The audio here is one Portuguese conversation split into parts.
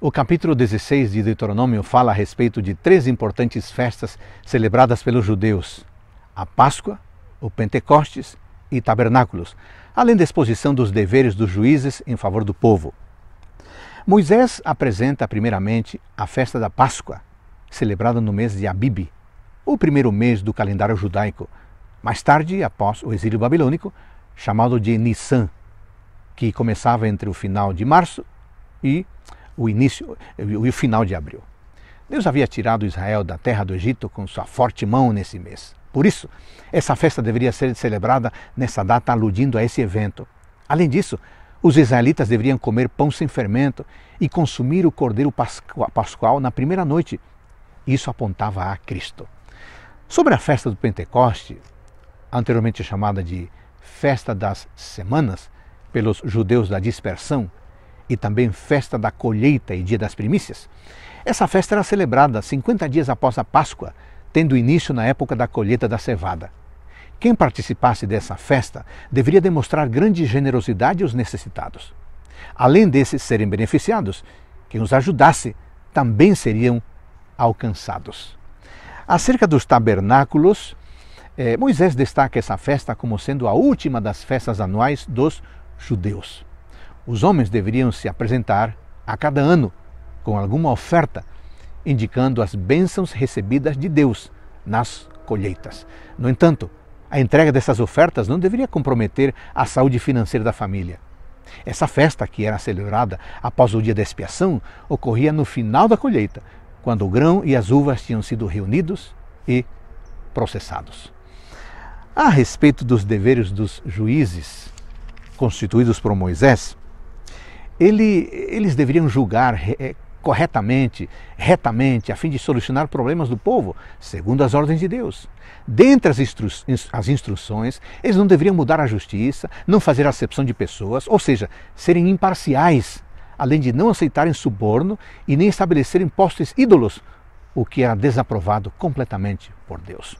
O capítulo 16 de Deuteronômio fala a respeito de três importantes festas celebradas pelos judeus: a Páscoa, o Pentecostes e Tabernáculos, além da exposição dos deveres dos juízes em favor do povo. Moisés apresenta primeiramente a festa da Páscoa, celebrada no mês de Abib, o primeiro mês do calendário judaico, mais tarde, após o exílio babilônico, chamado de Nissan, que começava entre o final de março e o início e o final de abril. Deus havia tirado Israel da terra do Egito com sua forte mão nesse mês. Por isso, essa festa deveria ser celebrada nessa data aludindo a esse evento. Além disso, os israelitas deveriam comer pão sem fermento e consumir o cordeiro pascual na primeira noite. Isso apontava a Cristo. Sobre a festa do Pentecoste, anteriormente chamada de Festa das Semanas, pelos judeus da dispersão, e também Festa da Colheita e Dia das Primícias, essa festa era celebrada 50 dias após a Páscoa, tendo início na época da colheita da cevada. Quem participasse dessa festa deveria demonstrar grande generosidade aos necessitados. Além desses serem beneficiados, quem os ajudasse também seriam alcançados. Acerca dos tabernáculos, eh, Moisés destaca essa festa como sendo a última das festas anuais dos judeus. Os homens deveriam se apresentar a cada ano com alguma oferta, indicando as bênçãos recebidas de Deus nas colheitas. No entanto, a entrega dessas ofertas não deveria comprometer a saúde financeira da família. Essa festa, que era celebrada após o dia da expiação, ocorria no final da colheita, quando o grão e as uvas tinham sido reunidos e processados. A respeito dos deveres dos juízes constituídos por Moisés, ele, eles deveriam julgar é, corretamente, retamente, a fim de solucionar problemas do povo, segundo as ordens de Deus. Dentre as, instru as instruções, eles não deveriam mudar a justiça, não fazer acepção de pessoas, ou seja, serem imparciais, além de não aceitarem suborno e nem estabelecerem postos ídolos, o que era desaprovado completamente por Deus.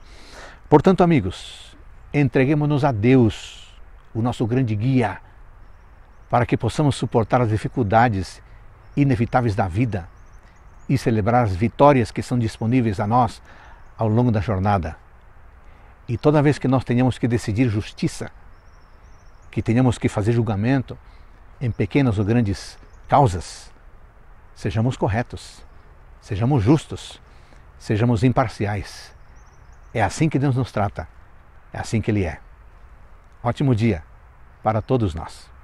Portanto, amigos, entreguemos-nos a Deus, o nosso grande guia, para que possamos suportar as dificuldades inevitáveis da vida e celebrar as vitórias que são disponíveis a nós ao longo da jornada. E toda vez que nós tenhamos que decidir justiça, que tenhamos que fazer julgamento em pequenas ou grandes causas, sejamos corretos, sejamos justos, sejamos imparciais. É assim que Deus nos trata, é assim que Ele é. Ótimo dia para todos nós.